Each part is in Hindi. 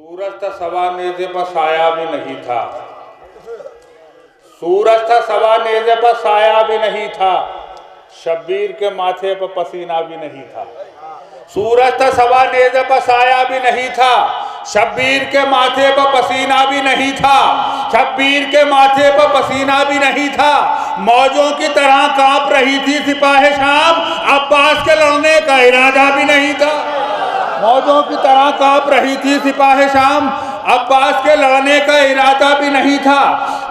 सूरज था सवा नेजे पर साया भी नहीं था। सूरज था सवा नेजे पर साया भी नहीं था। शब्बीर के माथे पर पसीना भी नहीं था। सूरज था सवा नेजे पर साया भी नहीं था। शब्बीर के माथे पर पसीना भी नहीं था। शब्बीर के माथे पर पसीना भी नहीं था। मौजों की तरह काँप रही थी सिपाही शाम अब्बास के लड़ने का इरादा भी नहीं था। मौजों की तरह काँप रही थी सिपाही शाम। अब्बास के लड़ने का इरादा भी नहीं था।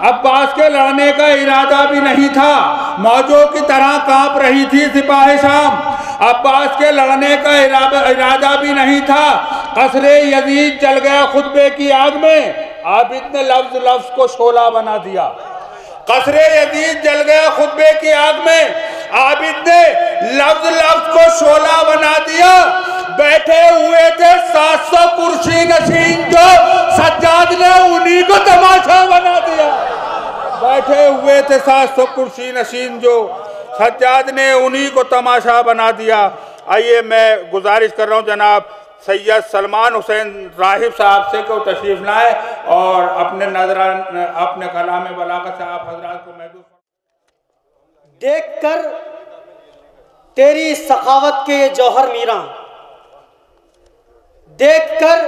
अब्बास के लड़ने का इरादा भी नहीं था। मौजों की तरह काँप रही थी सिपाही शाम। अब्बास के लड़ने का इरादा भी नहीं था। कसरे यजीद जल गया खुतबे की आग में। आबिद ने लफ्ज लफ्ज को शोला बना दिया। कसरे यजीद जल गया खुतबे की आग में। आबिद ने लफ्ज लफ्ज को शोला बना दिया। बैठे हुए थे सात सौ कुर्सी नशीन जो सज्जाद ने उन्हीं को तमाशा बना दिया। बैठे हुए थे सात सौ कुर्सी नशीन जो सज्जाद ने उन्हीं को तमाशा बना दिया। आइए मैं गुजारिश कर रहा हूँ, जनाब सैयद सलमान हुसैन राहिब साहब से को तशरीफ़ लाए और अपने नज़र अपने कलाम बलागत से आप हजरात को महदूद देख कर तेरी सखावत के जौहर मीरा देखकर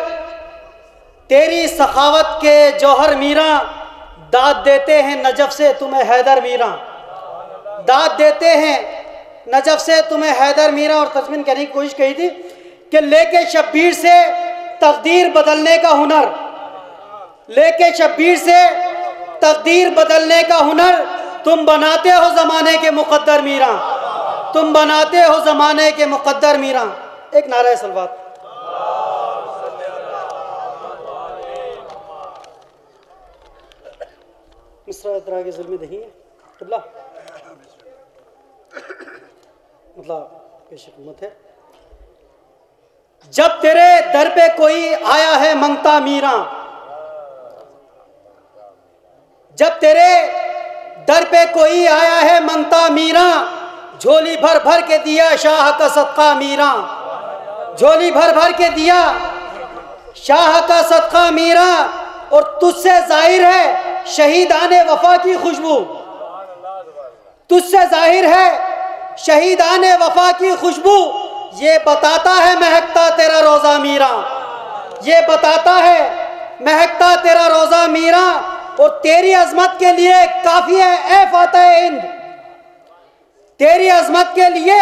तेरी सखावत के जौहर मीरा दाद देते हैं नजफ से तुम्हें हैदर मीरा। दाद देते हैं नजफ से तुम्हें हैदर मीरा और तस्मिन कहने की कोशिश कही थी कि लेके शब्बीर से तकदीर बदलने का हुनर। लेके शब्बीर से तकदीर बदलने का हुनर तुम बनाते हो ज़माने के मुकद्दर मीरा। तुम बनाते हो ज़माने के मुकद्दर मीरा। एक नारा है सलवात। मिसरा तरह के जुल्मी नहीं है। किबला मतलब पेश हुकूमत है। जब तेरे दर पे कोई आया है मंगता मीरा, जब तेरे दर पे कोई आया है मंगता मीरा, झोली भर भर के दिया शाह का सदका मीरा, झोली भर भर के दिया शाह का सदका मीरा, और तुझसे ज़ाहिर है शहीदान वफा की खुशबू। तुझसे ज़ाहिर है, शहीदान वफा की खुशबू, ये बताता है महकता तेरा रोज़ा मीरा। ये बताता है महकता तेरा रोज़ा मीरा और तेरी अजमत के लिए काफ़ी है, ए फातह हिंद। तेरी अजमत के लिए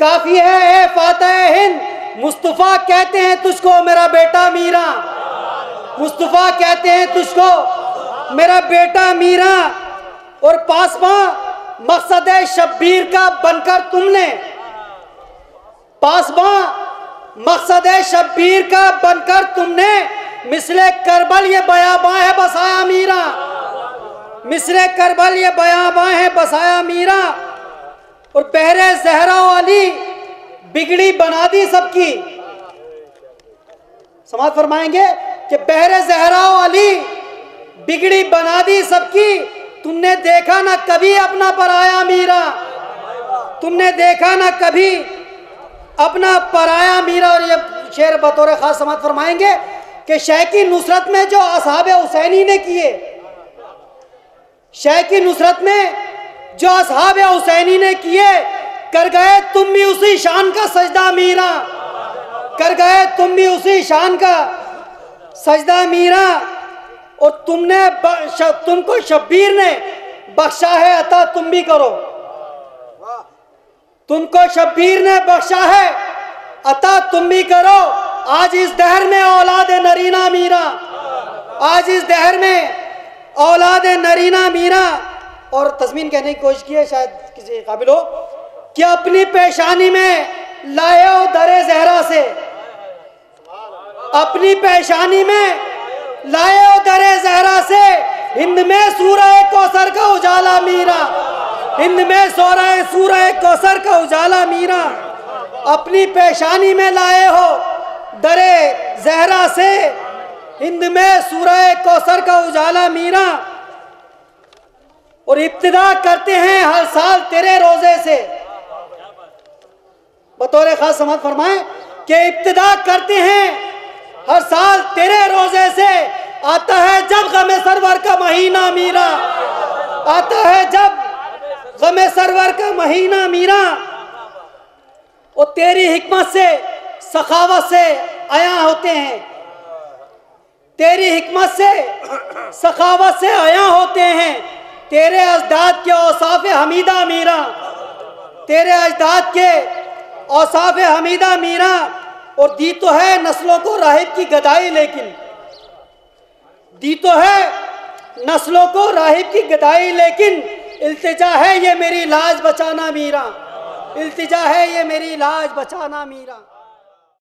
काफ़ी है, ए फातह हिंद। मुस्तफ़ा कहते हैं तुझको मेरा बेटा मीरा। मुस्तफ़ा कहते हैं तुझको मेरा बेटा मीरा और पासवा मकसद शब्बीर का बनकर तुमने। पासवा मकसद शब्बीर का बनकर तुमने। मिसले करबल ये बयाबा है बसाया मीरा। मिसरे करबल ये बयाबा है बसाया मीरा। और पहरे जहरा वाली बिगड़ी बना दी सबकी। समाज फरमाएँगे कि बहरे जहरा वाली बिगड़ी बना दी सबकी। तुमने देखा ना कभी अपना पराया मीरा? तुमने देखा ना कभी अपना पराया मीरा? और ये शेर बतौर खास समाज फरमाएँगे कि शेख की नुसरत में जो असहाब हुसैनी ने किए शेख की नुसरत में जो असहाब हुसैनी ने किए, कर गए तुम भी उसी शान का सजदा मीरा। कर गए तुम भी उसी शान का सजदा मीरा। और तुमने तुमको शब्बीर ने बख्शा है, अता तुम भी करो। तुमको शब्बीर ने बख्शा है, अता तुम भी करो। आज इस दहर में औलाद नरीना मीरा, आज इस दहर में औलाद नरीना मीरा, और तस्मीन कहने की कोशिश की है, शायद किसी काबिल हो, कि अपनी पेशानी में लाए हो दरे जहरा से। अपनी पेशानी में लाए दरे जहरा से। हिंद में सूरह कौसर का उजाला मीरा। हिंद में सोरह सूरह कौसर का उजाला मीरा। अपनी पेशानी में लाए हो दरे जहरा से। हिंद में सूरह कौसर का उजाला मीरा। और इब्तदा करते हैं हर साल तेरे रोज़े से। बतौर खास समझ फरमाए कि इब्तदा करते हैं हर साल तेरे रोज़े से आता है जब गमे सरवर का महीना मीरा। आता है जब गमे सरवर का महीना मीरा। वो तेरी हिकमत से, सखावत से आया होते हैं। तेरी हिकमत से, सखावत से आया होते हैं। तेरे अजदाद के औसाफ हमीदा मीरा। तेरे अजदाद के औसाफ हमीदा मीरा। और दी तो है नस्लों को राहिब की गदाई, लेकिन दी तो है नस्लों को राहिब की गदाई, लेकिन इल्तिजा है ये मेरी लाज बचाना मीरा। इल्तिजा है ये मेरी लाज बचाना मीरा।